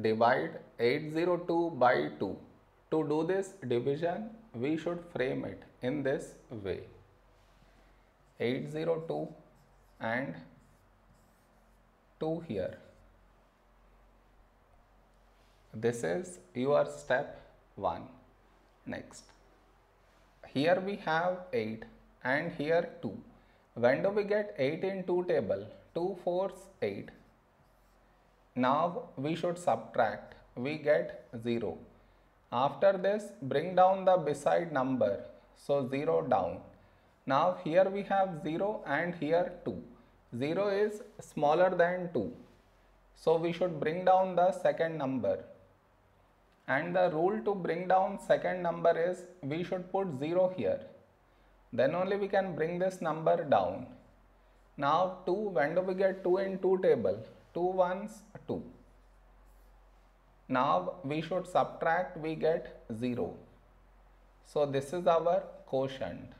divide 802 by 2. To do this division, we should frame it in this way. 802 and 2 here. This is your step 1. Next. Here we have 8 and here 2. When do we get 8 in 2 table? 2 fours 8. Now we should subtract. We get 0. After this bring down the beside number. So 0 down. Now here we have 0 and here 2. 0 is smaller than 2. So we should bring down the second number. And the rule to bring down second number is we should put 0 here. Then only we can bring this number down. Now 2, when do we get 2 in 2 table? 2 ones 2. Now we should subtract, we get 0. So this is our quotient.